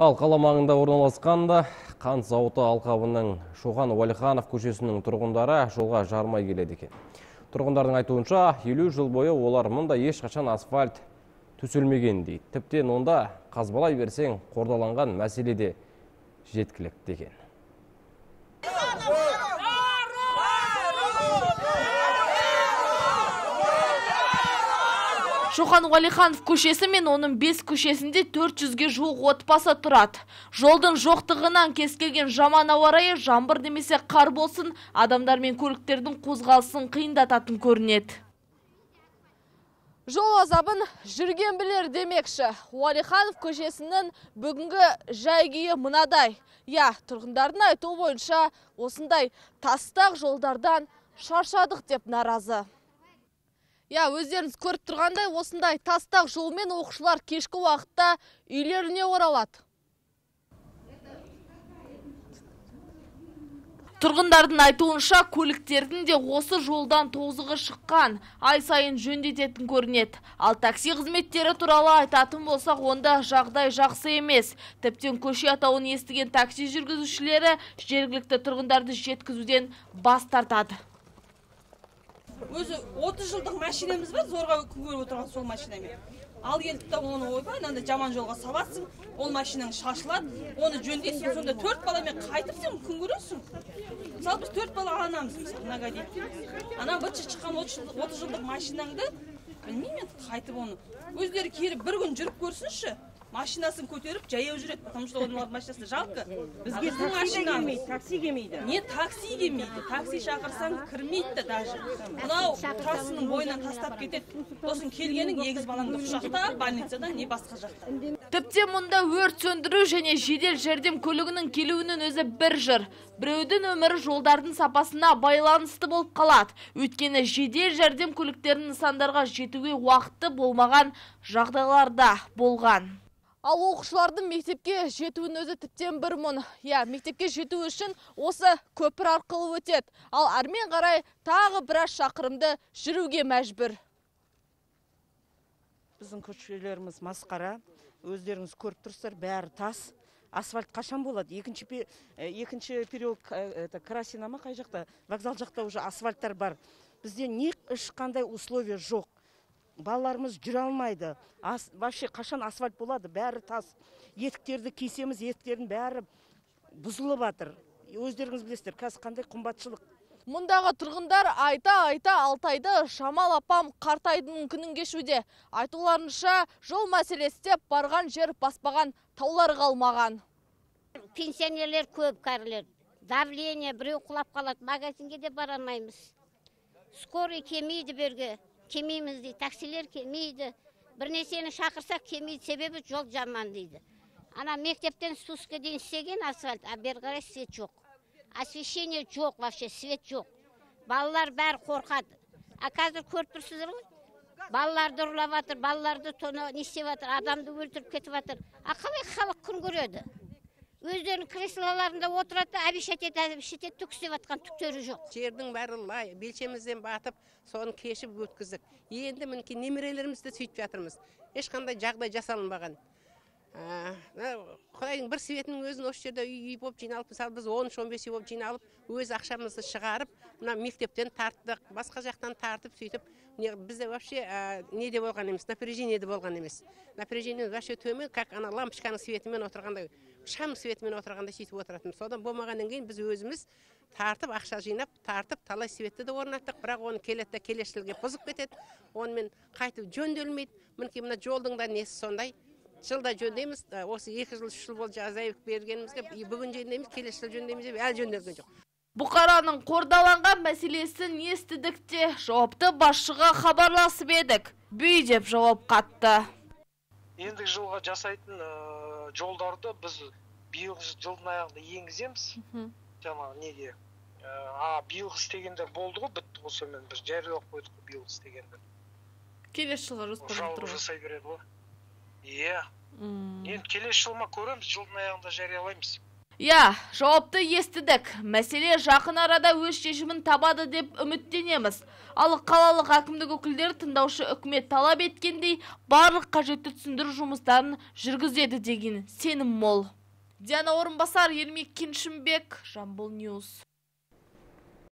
Ал қала маңында орналасқан да қант зауыты алқабының Шоған Уәлиханов көшесінің тұрғындары жолға жармай келеді екен. Тұрғындардың айтуынша 50 жыл бойы олар мұнда ешқашан асфальт төселмеген дейді. Тіптен онда қазбалай берсең қордаланған мәселе де жеткілікті екен. Шоқан Уәлиханов көшесі мен оның бес көшесінде 400-ге жуық отбасы тұрады. Жолдың жоқтығынан кез жаман ауа райы жаңбыр немесе қар болсын, адамдар мен көліктердің қозғалысын қиындататын көрінеді. Жол азабын жүрген білер демекші. Уәлиханов көшесінің бүгінгі жайгейі мынадай. Я, тұрғындардың айтуы бойынша осындай тастақ жолдардан шаршадық деп наразы. Я, өздеріңіз көріп тұрғандай осындай тастақ жолмен оқушылар кешкі уақытта үйлеріне оралады. Тұрғындардың айтуынша көліктердің де осы жолдан тозығы шыққан, ай сайын жөндететін көрінеді. Ал такси қызметтері туралы айтатын болсақ, онда жағдай жақсы емес. Тіптен көше атауын естіген такси жүргізушілері жергілікті тұрғындарды жеткізуден бас тартады өзі 30 жылдық машинамыз бар зорға күн көріп отырған сол машинамен. Ал келді да оны ойбай мынандай жаман жолға саласың ол машинаң шашылады оны жөндейсің сонда төрт баламен қайтып сен күн көресің. Мысалы біз төрт бала анамыз мысалы многодетный. Ана быт шыққан отыз жылдық машинаңды білмеймін енді қайтып оны. Өздері келіп бір күн жүріп көрсінші машинасын көтеріп жаяу жүреді потому что оның машинасы жалко бізге келмейді такси келмейді не такси келмейді такси шақырсаң кірмейді да даже мынау трассаның бойынан тастап кетеді сосын келгенің егіз балаңды құшақтап больницада не басқа жақта тіптен мұнда өрт сөндіру және жедел жәрдем көлігінің келуінің өзі бір жыр. Біреудің өмірі жолдардың сапасына байланысты болып қалады. Өйткені жедел жәрдем көліктерінің нысандарға жетуге уақыты болмаған жағдайларда болған. Ал оқушылардың мектепке жетуін өзі тіптен бір мұн. Иә, мектепке жету үшін осы көпір арқылы өтеді. Ал армен қарай тағы біраз шақырымды жүруге мәжбүр. Біздің көшелеріміз масқара. Өздеріңіз көріп тұрсыздар, бәрі тас. Асфальт қашан болады? Екінші, екінші период Красина ма қай жақта? Вокзал жақта уже асфальттар бар. Бізде не ешқандай условия жоқ балаларымыз жүре алмайды. Ас, вообще қашан асфальт болады? Бәрі тас. Етіктерді кисеміз етіктердің бәрі бұзылып жатыр өздеріңіз білесіздер қазір қандай қымбатшылық. Мұндағы тұрғындар айта айта алтайды шамал апам қартайдың күнін кешуде. Айтуларынша жол мәселесі деп барған жер баспаған таулар қалмаған. Пенсионерлер көп кәрілер. Давление біреу құлап қалады магазинге де бара алмаймыз скорый келмейді берге келмейміз дейді таксилер келмейді бір нәрсені шақырсақ келмейді себебі жол жаман дейді ана мектептен суске дейін істеген асфальт а бері қарай свет жоқ освещение жоқ вообще свет жоқ балалар бәрі қорқады а қазір көріп тұрсыздар ғой балаларды ұрлап жатыр балаларды не істеп жатыр адамды өлтіріп кетіп жатыр а қалай халық күн көреді өздерінің креслоларында отырады да обещать етеді обещать етеді түк істеп жатқан түктері жоқ. Жердің бәрі лай белшемізден батып соны кешіп өткіздік. Енді мінекей немерелерімізді сөйтіп жатырмыз. Ешқандай жағдай жасалынбаған. Құдайдың бір светінің өзін осы жерде үй үй болып жиналып мысалы біз он үш он бес үй болып жиналып өз ақшамызды шығарып мына мектептен тарттық басқа жақтан тартып сөйтіп бізде вообще неде болған емес напряжениеде болған емес. Напряжение вообще төмен как ана лампочканың светімен отырғандай шам светімен отырғандай сөйтіп отыратынбыз. Содан болмағаннан кейін біз өзіміз тартып ақша жинап тартып талай светті де орнаттық. Бірақ оны келеді да келесі жылға бұзып кетеді. Онымен қайтып жөнделмейді. Мінекей мына жолдың да несі сондай? Жылда жөндейміз. Осы екі жыл үш жыл болды азайып бергенімізге. Бүгін жөндейміз келесі жыл жөндейміз деп әлі жөнделген жоқ. Бұқараның қордаланған мәселесін естідік те жауапты басшыға хабарласып едік. Бүй деп жауап қатты. Ендігі жылға жасайтын жолдарды біз биылғы жылдың аяғында енгіземіз. Жаңағы неге? А биылғы істегендер болды ғой бітті ғой сонымен. Біз жариялап қойдық қой биылғы істегенді. Келесі жылға жоспарлап тұр жасай береді ғой. Иә енді келесі жылма көреміз жылдың аяғында жариялаймыз Иә, жауапты естідік. Мәселе жақын арада өз шешімін табады деп үміттенеміз. Ал қалалық әкімдік өкілдері тыңдаушы үкімет талап еткендей барлық қажетті түсіндіру жұмыстарын жүргізеді деген сенім мол. Диана Орынбасар, Ермек Кеншімбек, Жамбыл Ньюс.